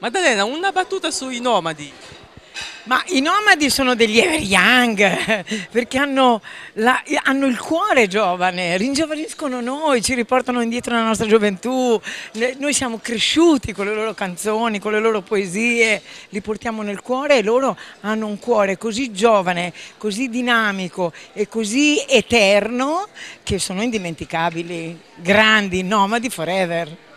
Maddalena, una battuta sui nomadi. Ma i nomadi sono degli ever young, perché hanno, la- hanno il cuore giovane, ringiovaniscono noi, ci riportano indietro la nostra gioventù, Le- noi siamo cresciuti con le loro canzoni, con le loro poesie, li portiamo nel cuore e loro hanno un cuore così giovane, così dinamico e così eterno che sono indimenticabili, grandi, nomadi forever.